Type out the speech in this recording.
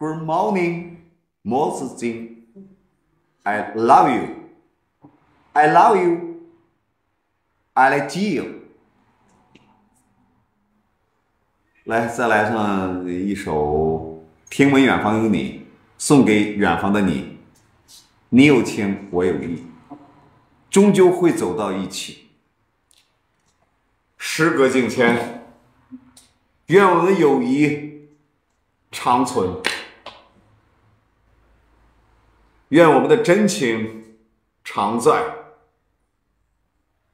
Good morning，莫子金。I love you. I love you. I like you. 来，再来上一首《听闻远方有你》，送给远方的你。你有情，我有意，终究会走到一起。时隔境迁，愿我们的友谊长存，愿我们的真情常在。